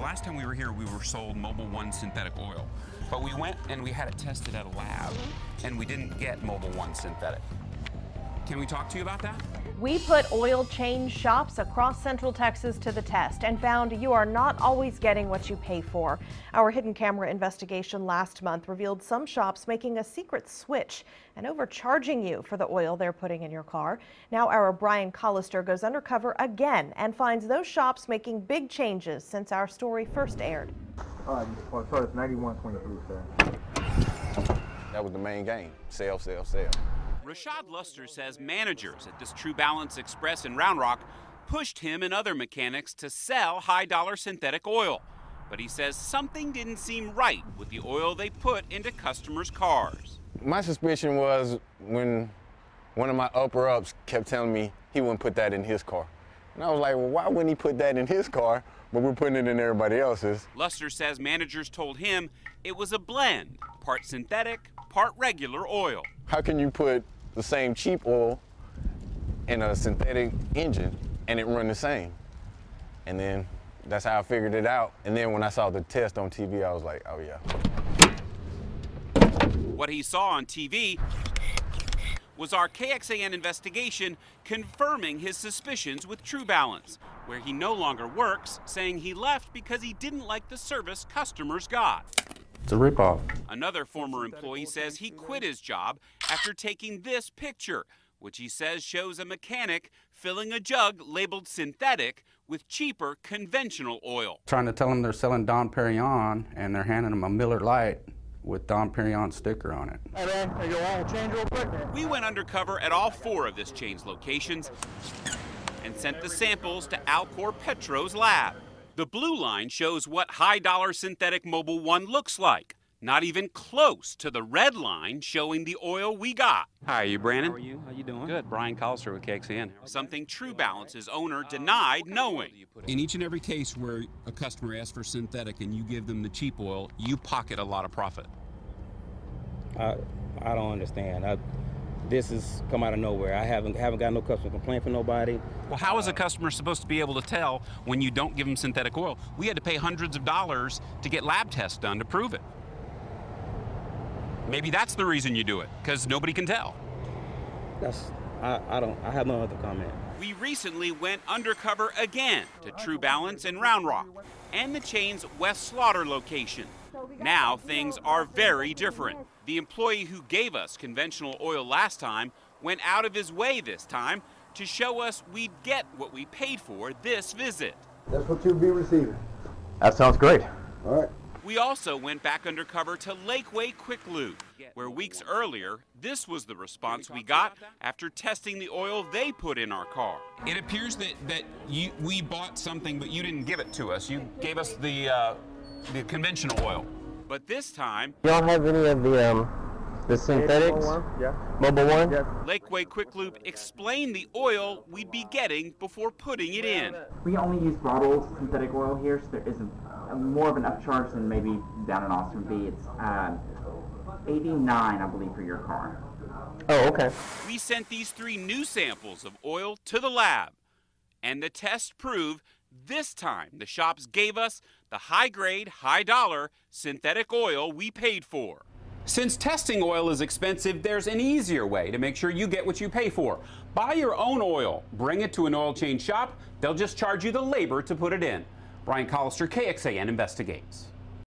last time we were here, we were sold Mobil One synthetic oil. But we went and we had it tested at a lab, and we didn't get Mobil One synthetic. Can we talk to you about that? We put oil change shops across Central Texas to the test and found you are not always getting what you pay for. Our hidden camera investigation last month revealed some shops making a secret switch and overcharging you for the oil they're putting in your car. Now our Brian Collister goes undercover again and finds those shops making big changes since our story first aired. Uh, well, so it's 9123, sir. That was the main game. Sell, sell, sell. Rashad Luster says managers at this True Balance Express in Round Rock pushed him and other mechanics to sell high dollar synthetic oil. But he says something didn't seem right with the oil they put into customers' cars. My suspicion was when one of my upper ups kept telling me he wouldn't put that in his car. And I was like, well, why wouldn't he put that in his car, but we're putting it in everybody else's? Luster says managers told him it was a blend, part synthetic, part regular oil. How can you put the same cheap oil in a synthetic engine and it run the same? And then that's how I figured it out. And then when I saw the test on TV, I was like, oh yeah. What he saw on TV was our KXAN investigation confirming his suspicions with True Balance, where he no longer works, saying he left because he didn't like the service customers got. It's a ripoff. Another former employee says he quit his job after taking this picture, which he says shows a mechanic filling a jug labeled synthetic with cheaper conventional oil. Trying to tell them they're selling Don Perignon and they're handing them a Miller Lite with Don Perignon sticker on it. Hey man, hey, yo, I'll change real quick. We went undercover at all four of this chain's locations and sent the samples to Alcor Petrolab. The blue line shows what high dollar synthetic Mobil One looks like. Not even close to the red line showing the oil we got. Hi, are you Brandon? How are you? How you doing? Good. Brian Collister with KXAN. Something True Balance's owner denied knowing. In each and every case where a customer asks for synthetic and you give them the cheap oil, you pocket a lot of profit. I I don't understand. I, this has come out of nowhere. I haven't haven't got no customer complaint from nobody. Well, how is a customer supposed to be able to tell when you don't give them synthetic oil? We had to pay hundreds of dollars to get lab tests done to prove it. Maybe that's the reason you do it, because nobody can tell. That's I, I don't I have no other comment. We recently went undercover again to True Balance in Round Rock and the chain's West Slaughter location. Now things are very different. The employee who gave us conventional oil last time went out of his way this time to show us we'd get what we paid for this visit. That's what you'll be receiving. That sounds great. All right. We also went back undercover to Lakeway Quick Lube, where weeks earlier, this was the response we got after testing the oil they put in our car. It appears that, that you, we bought something, but you didn't give it to us. You gave us the, uh, the conventional oil. But this time, Y'all have any of the um the synthetics? Yeah. Mobil one? Yes. Lakeway Quick Lube explained the oil we'd be getting before putting it in. We only use bottled synthetic oil here, so there isn't uh, more of an upcharge than maybe down in Austin B. It's uh, 89, I believe, for your car. Oh, okay. We sent these three new samples of oil to the lab, and the test proved this time the shops gave us the high grade, high dollar synthetic oil we paid for. Since testing oil is expensive, there's an easier way to make sure you get what you pay for. Buy your own oil, bring it to an oil change shop, they'll just charge you the labor to put it in. Brian Collister, KXAN Investigates.